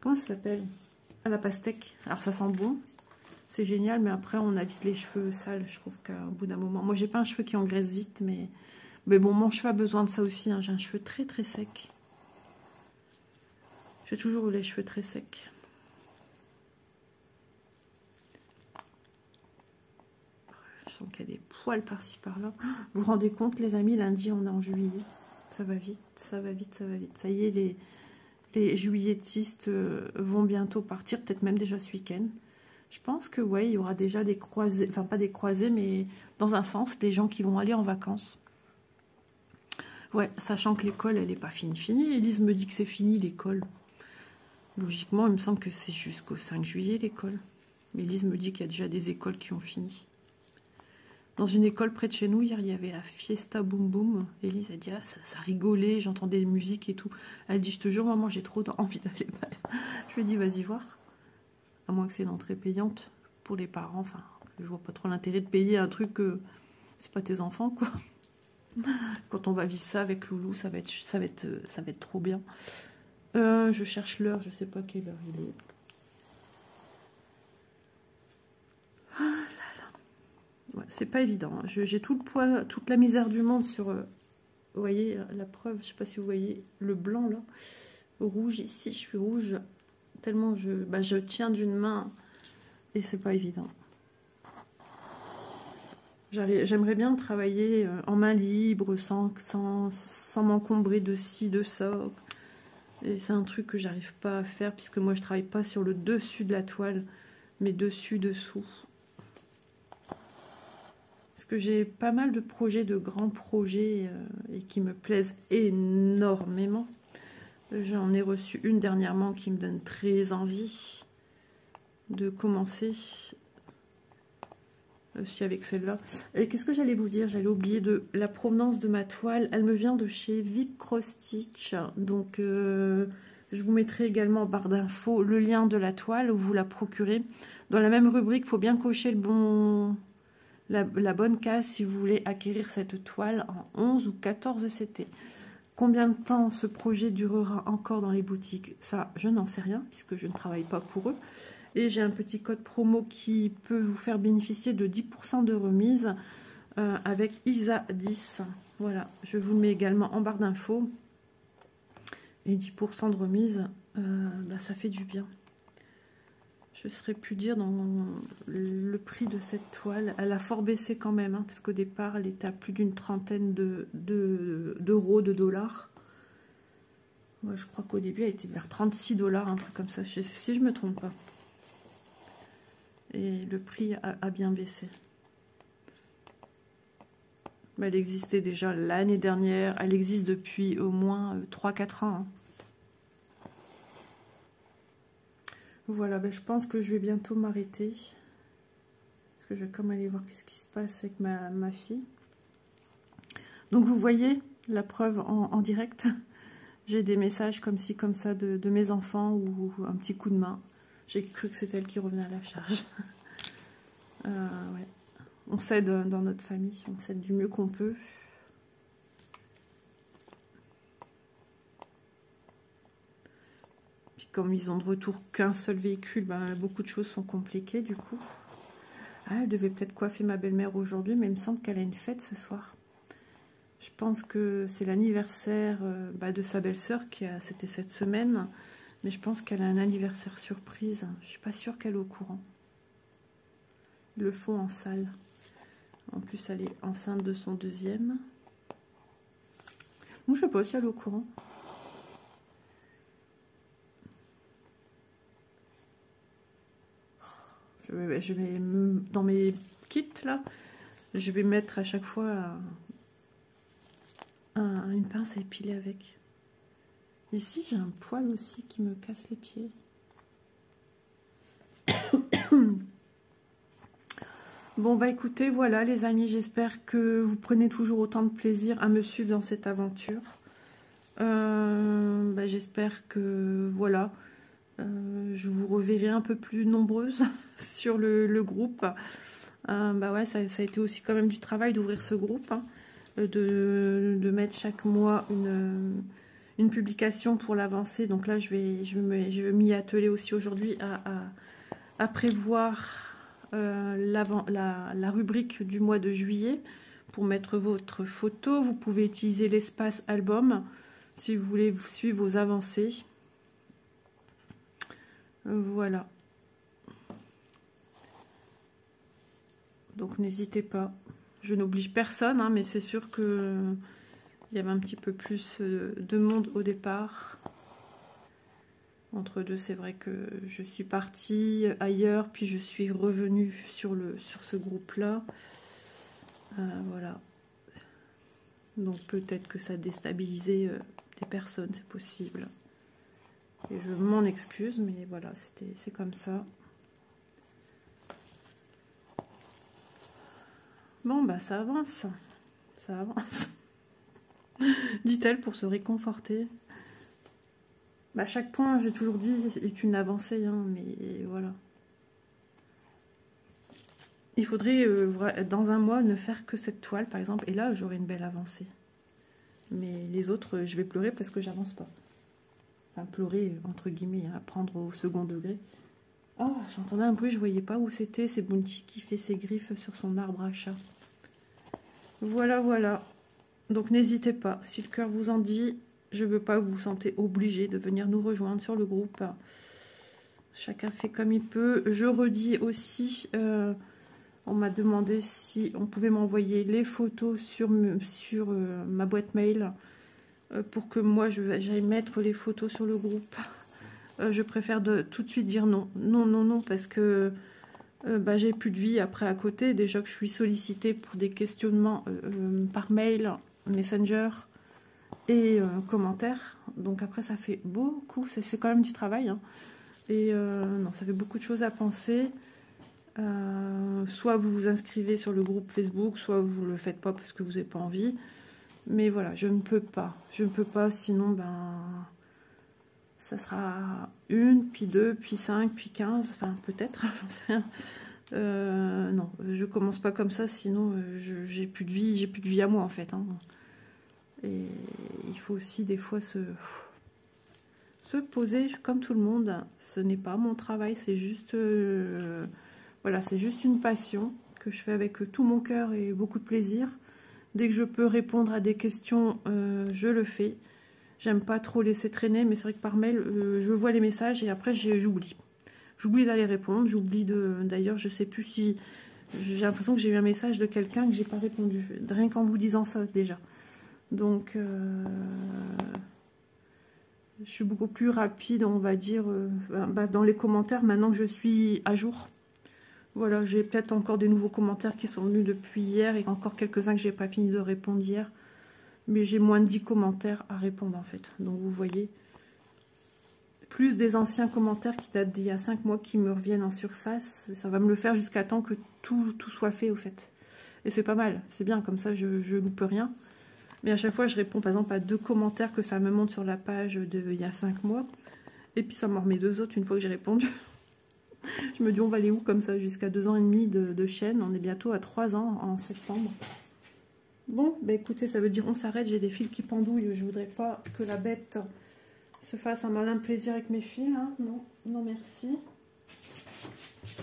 Comment ça s'appelle? La pastèque. Alors ça sent bon. C'est génial, mais après on a vite les cheveux sales, je trouve qu'à bout d'un moment. Moi j'ai pas un cheveu qui engraisse vite, mais... Bon, mon cheveu a besoin de ça aussi. Hein. J'ai un cheveu très très sec. J'ai toujours eu les cheveux très secs. Je sens qu'il y a des poils par-ci par-là. Vous vous rendez compte, les amis, lundi, on est en juillet. Ça va vite, ça va vite, ça va vite. Ça y est, les, les juilletistes euh, vont bientôt partir, peut-être même déjà ce week-end. Je pense que, ouais, il y aura déjà des croisés, enfin pas des croisés, mais dans un sens, des gens qui vont aller en vacances. Ouais, sachant que l'école, elle n'est pas finie. Finie, Elise me dit que c'est fini l'école. Logiquement, il me semble que c'est jusqu'au 5 juillet l'école. Mais Elise me dit qu'il y a déjà des écoles qui ont fini. Dans une école près de chez nous, hier, il y avait la Fiesta Boom Boom. Elise a dit, ah, ça, rigolait, j'entendais des musiques et tout. Elle dit, je te jure, maman, j'ai trop envie d'aller. je lui ai dit, vas-y voir. À moins que c'est l'entrée payante pour les parents. Enfin, je vois pas trop l'intérêt de payer un truc que c'est pas tes enfants, quoi. Quand on va vivre ça avec Loulou, ça va être, ça va être, ça va trop bien. Euh, je cherche l'heure, je sais pas quelle heure il est. c'est pas évident. Hein. J'ai tout le poids, toute la misère du monde sur... Euh, vous voyez la preuve, je sais pas si vous voyez le blanc là. Rouge ici, je suis rouge. Tellement je, bah, je tiens d'une main et c'est pas évident. J'aimerais bien travailler euh, en main libre, sans, sans, sans m'encombrer de ci, de ça. Et c'est un truc que j'arrive pas à faire, puisque moi je travaille pas sur le dessus de la toile, mais dessus, dessous que j'ai pas mal de projets, de grands projets euh, et qui me plaisent énormément. J'en ai reçu une dernièrement qui me donne très envie de commencer aussi avec celle-là. Et qu'est-ce que j'allais vous dire? J'allais oublier de la provenance de ma toile. Elle me vient de chez Vic Cross Stitch. Donc, euh, je vous mettrai également en barre d'infos le lien de la toile où vous la procurez. Dans la même rubrique, il faut bien cocher le bon, la, bonne case si vous voulez acquérir cette toile en 11 ou 14 CT. Combien de temps ce projet durera encore dans les boutiques? Ça, je n'en sais rien puisque je ne travaille pas pour eux. Et j'ai un petit code promo qui peut vous faire bénéficier de 10% de remise euh, avec ISA10. Voilà, je vous le mets également en barre d'infos. Et 10% de remise, euh, bah, ça fait du bien je serais pu dire dans le prix de cette toile. Elle a fort baissé quand même, hein, parce qu'au départ, elle était à plus d'une trentaine d'euros, de, de, de, dollars. Moi, je crois qu'au début, elle était vers 36 dollars, un truc comme ça, si je me trompe pas. Et le prix a, bien baissé. Elle existait déjà l'année dernière. Elle existe depuis au moins 3-4 euh, ans. Hein. Voilà, ben, je pense que je vais bientôt m'arrêter. Parce que je vais comme aller voir qu'est-ce qui se passe avec ma, fille. Donc vous voyez la preuve en, direct. J'ai des messages comme ci, comme ça de, mes enfants ou un petit coup de main. J'ai cru que c'était elle qui revenait à la charge. Euh, on s'aide dans notre famille, on s'aide du mieux qu'on peut. Comme ils ont de retour qu'un seul véhicule, ben, beaucoup de choses sont compliquées du coup. Ah, elle devait peut-être coiffer ma belle-mère aujourd'hui, mais il me semble qu'elle a une fête ce soir. Je pense que c'est l'anniversaire euh, bah, de sa belle-sœur, c'était cette semaine. Mais je pense qu'elle a un anniversaire surprise. Je suis pas sûre qu'elle est au courant. Ils le font en salle. En plus, elle est enceinte de son deuxième. Moi, je sais pas si elle est au courant. Je vais, dans mes kits là, je vais mettre à chaque fois une pince à épiler avec. Ici, j'ai un poil aussi qui me casse les pieds. Bon, bah écoutez, voilà les amis, j'espère que vous prenez toujours autant de plaisir à me suivre dans cette aventure. Euh, bah, j'espère que, voilà, euh, je vous reverrai un peu plus nombreuses sur le, groupe. Euh, bah ouais, ça, a été aussi quand même du travail d'ouvrir ce groupe, hein, de, mettre chaque mois une, publication pour l'avancer. Donc là, je vais, je m'y atteler aussi aujourd'hui à prévoir euh, la, rubrique du mois de juillet pour mettre votre photo. Vous pouvez utiliser l'espace album si vous voulez suivre vos avancées. Euh, voilà. Donc n'hésitez pas. Je n'oblige personne, hein, mais c'est sûr que il y avait un petit peu plus euh, de monde au départ. Entre deux, c'est vrai que je suis partie ailleurs, puis je suis revenue sur, ce groupe-là. Euh, voilà. Donc peut-être que ça a déstabilisé euh, des personnes, c'est possible. Et je m'en excuse, mais voilà, c'est comme ça. Bah ça avance. Ça avance. Dit-elle pour se réconforter. Bah, chaque point, j'ai toujours dit, est une avancée, hein, mais voilà. Il faudrait, euh, dans un mois, ne faire que cette toile, par exemple, et là, j'aurai une belle avancée. Mais les autres, je vais pleurer parce que j'avance pas. Enfin, pleurer, entre guillemets, à prendre au second degré. Oh, j'entendais un bruit, je voyais pas où c'était. C'est Bounty qui fait ses griffes sur son arbre à chat. Voilà, voilà. Donc n'hésitez pas, si le cœur vous en dit, je veux pas que vous vous sentez obligé de venir nous rejoindre sur le groupe. Chacun fait comme il peut. Je redis aussi, euh, on m'a demandé si on pouvait m'envoyer les photos sur, sur euh, ma boîte mail euh, pour que moi j'aille mettre les photos sur le groupe. je préfère de, tout de suite dire non. Non, non, non, parce que bah, j'ai plus de vie après à côté. Déjà que je suis sollicitée pour des questionnements par mail, Messenger, et euh, commentaires. Donc après, ça fait beaucoup, c'est quand même du travail. Hein. Et euh, non, ça fait beaucoup de choses à penser. Euh, soit vous vous inscrivez sur le groupe Facebook, soit vous le faites pas parce que vous n'avez pas envie. Mais voilà, je ne peux pas. Je ne peux pas, sinon, ben, ça sera une, puis deux, puis cinq, puis quinze. Enfin, peut-être, rien. non, je commence pas comme ça, sinon j'ai plus de vie, j'ai plus de vie à moi en fait. Hein. Et il faut aussi des fois se, se poser comme tout le monde. Ce n'est pas mon travail, c'est juste, euh, voilà, c'est juste une passion que je fais avec tout mon cœur et beaucoup de plaisir. Dès que je peux répondre à des questions, euh, je le fais. J'aime pas trop laisser traîner, mais c'est vrai que par mail, euh, je vois les messages et après j'oublie. J'oublie d'aller répondre, j'oublie de... D'ailleurs, je sais plus si... J'ai l'impression que j'ai eu un message de quelqu'un que j'ai pas répondu. Rien qu'en vous disant ça, déjà. Donc, euh, je suis beaucoup plus rapide, on va dire, euh, bah, dans les commentaires, maintenant que je suis à jour. Voilà, j'ai peut-être encore des nouveaux commentaires qui sont venus depuis hier et encore quelques-uns que j'ai pas fini de répondre hier. Mais j'ai moins de 10 commentaires à répondre en fait. Donc vous voyez, plus des anciens commentaires qui datent d'il y a 5 mois qui me reviennent en surface. Ça va me le faire jusqu'à temps que tout, soit fait au fait. Et c'est pas mal, c'est bien, comme ça je, ne loupe rien. Mais à chaque fois, je réponds par exemple à deux commentaires que ça me montre sur la page de il y a cinq mois. Et puis ça m'en remet deux autres une fois que j'ai répondu. je me dis, on va aller où comme ça Jusqu'à deux ans et demi de, chaîne? On est bientôt à trois ans en septembre. Bon, bah écoutez, ça veut dire on s'arrête. J'ai des fils qui pendouillent. Je voudrais pas que la bête se fasse un malin plaisir avec mes fils. Hein. Non, non merci.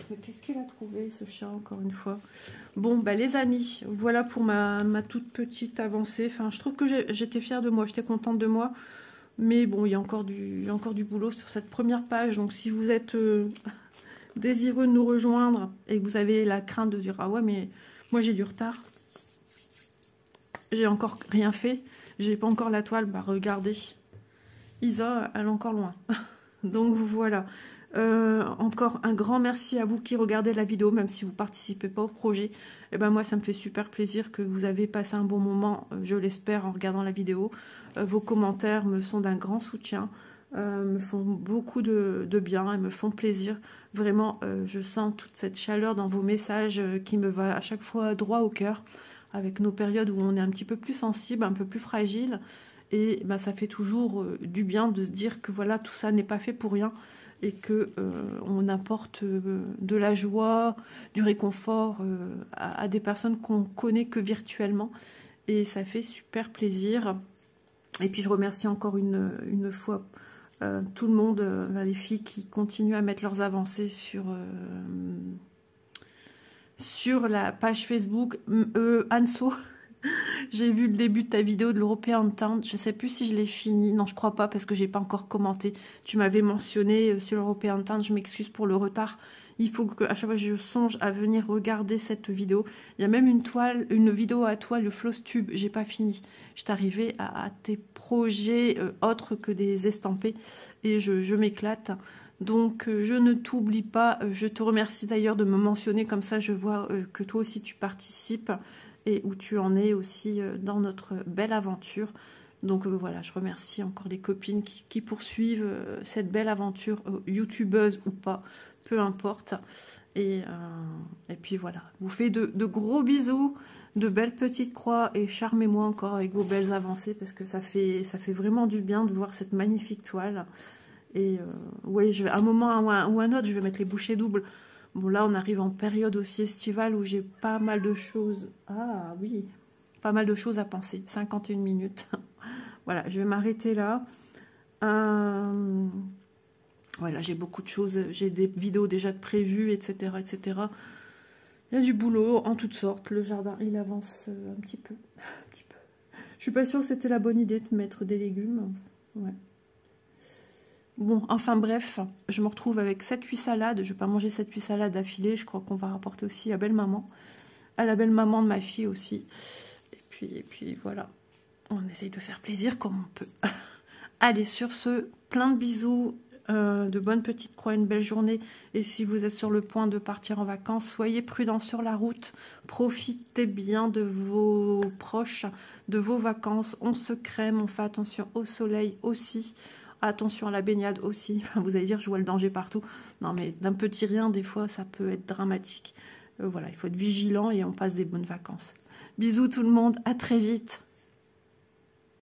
Mais qu'est-ce qu'il a trouvé ce chat encore une fois? Bon bah les amis, voilà pour ma, toute petite avancée. Enfin je trouve que j'étais fière de moi, j'étais contente de moi. Mais bon, il y, a encore du, encore du boulot sur cette première page. Donc si vous êtes euh, désireux de nous rejoindre et que vous avez la crainte de dire « Ah ouais mais moi j'ai du retard. J'ai encore rien fait. J'ai pas encore la toile. » Bah regardez. Isa, elle est encore loin. Donc voilà. Euh, encore un grand merci à vous qui regardez la vidéo, même si vous participez pas au projet. Et eh ben moi, ça me fait super plaisir que vous avez passé un bon moment, euh, je l'espère, en regardant la vidéo. Euh, vos commentaires me sont d'un grand soutien, me font beaucoup de, bien et me font plaisir. Vraiment, je sens toute cette chaleur dans vos messages qui me va à chaque fois droit au cœur, avec nos périodes où on est un petit peu plus sensible, un peu plus fragile. Et ben, ça fait toujours du bien de se dire que voilà, tout ça n'est pas fait pour rien et que euh, on apporte euh, de la joie, du réconfort euh, à, des personnes qu'on connaît que virtuellement et ça fait super plaisir. Et puis je remercie encore une, une fois tout le monde, les filles qui continuent à mettre leurs avancées sur sur la page Facebook Anso j'ai vu le début de ta vidéo de l'European Town. Je sais plus si je l'ai fini. Non, je crois pas parce que j'ai pas encore commenté. Tu m'avais mentionné euh, sur l'European Town. Je m'excuse pour le retard. Il faut que chaque fois je songe à venir regarder cette vidéo. Il y a même une toile, une vidéo à toi, le Floss Tube. J'ai pas fini. Je arrivé à, à, tes projets euh, autres que des estampés et je, m'éclate. Donc euh, je ne t'oublie pas, je te remercie d'ailleurs de me mentionner, comme ça je vois que toi aussi tu participes et où tu en es aussi euh, dans notre belle aventure. Donc euh, voilà, je remercie encore les copines qui, poursuivent euh, cette belle aventure, youtubeuse ou pas, peu importe. Et, puis voilà, vous faites de, gros bisous, de belles petites croix et charmez-moi encore avec vos belles avancées parce que ça fait vraiment du bien de voir cette magnifique toile. Et oui, je vais, à un moment ou un, autre, je vais mettre les bouchées doubles Bon, là, on arrive en période aussi estivale où j'ai pas mal de choses. Ah oui, pas mal de choses à penser. 51 minutes. voilà, je vais m'arrêter là. Euh, voilà, j'ai beaucoup de choses. J'ai des vidéos déjà prévues, etc., etc. Il y a du boulot en toutes sortes. Le jardin, il avance euh, un petit peu. Un petit peu. Je suis pas sûre que c'était la bonne idée de mettre des légumes. Ouais. Bon, enfin bref, je me retrouve avec 7-8 salades. Je ne vais pas manger 7-8 salades d'affilée. Je crois qu'on va rapporter aussi à belle-maman. À la belle-maman de ma fille aussi. Et puis, et puis voilà. On essaye de faire plaisir comme on peut. Allez, sur ce, plein de bisous. Euh, de bonnes petites croix, une belle journée. Et si vous êtes sur le point de partir en vacances, soyez prudents sur la route. Profitez bien de vos proches, de vos vacances. On se crème, on fait attention au soleil aussi. Attention à la baignade aussi. vous allez dire, je vois le danger partout. Non, mais d'un petit rien, des fois, ça peut être dramatique. Euh, voilà, il faut être vigilant et on passe des bonnes vacances. Bisous tout le monde, à très vite.